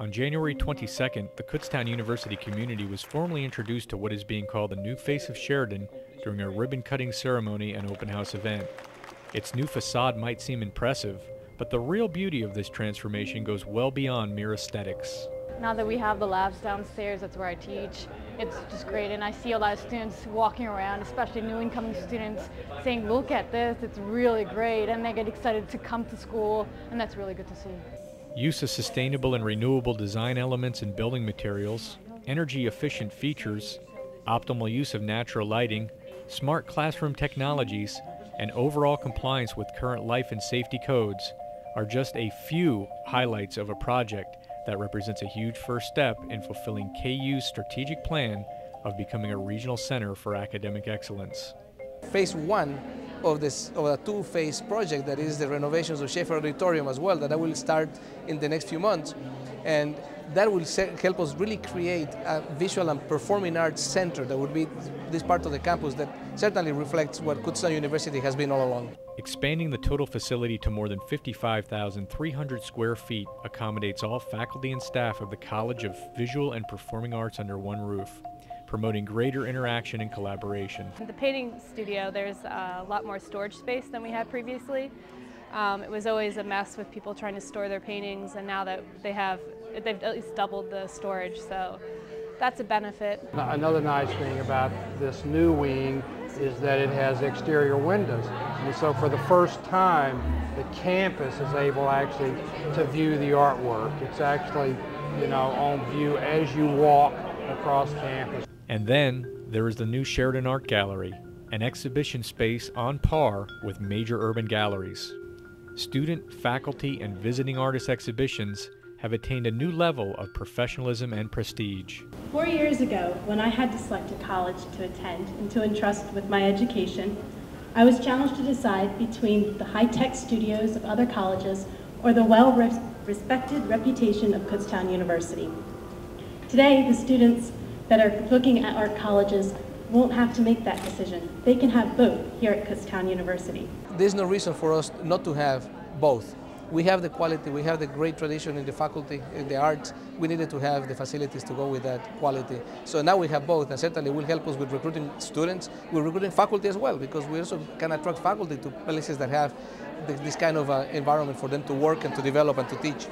On January 22nd, the Kutztown University community was formally introduced to what is being called the new face of Sharadin during a ribbon cutting ceremony and open house event. Its new facade might seem impressive, but the real beauty of this transformation goes well beyond mere aesthetics. Now that we have the labs downstairs, that's where I teach, it's just great. And I see a lot of students walking around, especially new incoming students, saying, look at this, it's really great. And they get excited to come to school, and that's really good to see. Use of sustainable and renewable design elements in building materials, energy efficient features, optimal use of natural lighting, smart classroom technologies, and overall compliance with current life and safety codes are just a few highlights of a project that represents a huge first step in fulfilling KU's strategic plan of becoming a regional center for academic excellence. Phase one of this of a two-phase project that is the renovations of Schaeffer Auditorium as well that I will start in the next few months and that will help us really create a visual and performing arts center that would be this part of the campus that certainly reflects what Kutztown University has been all along. Expanding the total facility to more than 55,300 square feet accommodates all faculty and staff of the College of Visual and Performing Arts under one roof promoting greater interaction and collaboration. In the painting studio, there's a lot more storage space than we had previously. Um, it was always a mess with people trying to store their paintings, and now that they have, they've at least doubled the storage, so that's a benefit. Another nice thing about this new wing is that it has exterior windows. And so for the first time, the campus is able actually to view the artwork. It's actually, you know, on view as you walk across campus. And then there is the new Sharadin Art Gallery, an exhibition space on par with major urban galleries. Student, faculty, and visiting artist exhibitions have attained a new level of professionalism and prestige. Four years ago, when I had to select a college to attend and to entrust with my education, I was challenged to decide between the high-tech studios of other colleges or the well-respected reputation of Kutztown University. Today, the students that are looking at art colleges won't have to make that decision. They can have both here at Kutztown University. There's no reason for us not to have both. We have the quality, we have the great tradition in the faculty, in the arts. We needed to have the facilities to go with that quality. So now we have both, and certainly will help us with recruiting students, with recruiting faculty as well, because we also can attract faculty to places that have this kind of uh, environment for them to work and to develop and to teach.